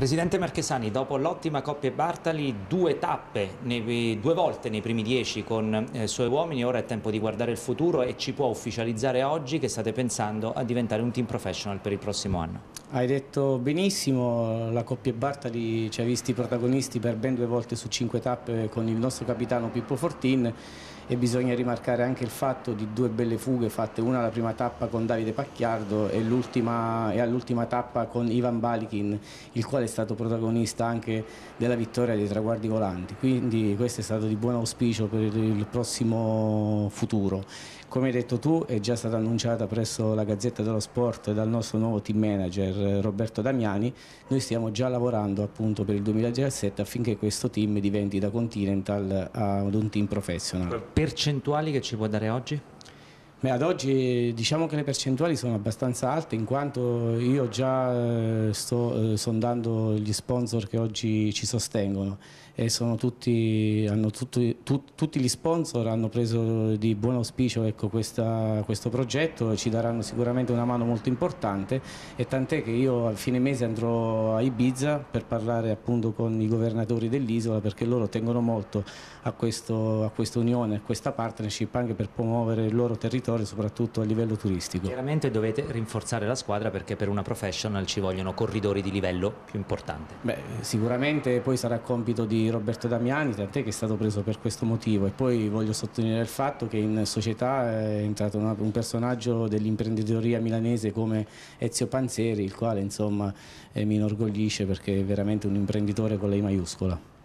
Presidente Marchesani, dopo l'ottima Coppia Bartali, due tappe, due volte nei primi dieci con eh, suoi uomini, ora è tempo di guardare il futuro e ci può ufficializzare oggi che state pensando a diventare un team professional per il prossimo anno. Hai detto benissimo, la Coppia Bartali ci ha visti protagonisti per ben due volte su cinque tappe con il nostro capitano Pippo Fortin e bisogna rimarcare anche il fatto di due belle fughe fatte, una alla prima tappa con Davide Pacchiardo e, e all'ultima tappa con Ivan Balikin, il quale stato protagonista anche della vittoria dei traguardi volanti, quindi questo è stato di buon auspicio per il prossimo futuro. Come hai detto tu è già stata annunciata presso la Gazzetta dello Sport dal nostro nuovo team manager Roberto Damiani, noi stiamo già lavorando appunto per il 2017 affinché questo team diventi da Continental ad un team professional. Percentuali che ci può dare oggi? Beh, ad oggi diciamo che le percentuali sono abbastanza alte in quanto io già eh, sto eh, sondando gli sponsor che oggi ci sostengono e tutti, tutti, tu, tutti, gli sponsor hanno preso di buon auspicio ecco, questa, questo progetto ci daranno sicuramente una mano molto importante e tant'è che io a fine mese andrò a Ibiza per parlare appunto con i governatori dell'isola perché loro tengono molto a questa unione, a questa partnership anche per promuovere il loro territorio territorio soprattutto a livello turistico. Chiaramente dovete rinforzare la squadra perché per una professional ci vogliono corridori di livello più importante. Beh, sicuramente poi sarà compito di Roberto Damiani, tant'è che è stato preso per questo motivo e poi voglio sottolineare il fatto che in società è entrato una, un personaggio dell'imprenditoria milanese come Ezio Panzeri, il quale insomma eh, mi inorgoglisce perché è veramente un imprenditore con lei maiuscola.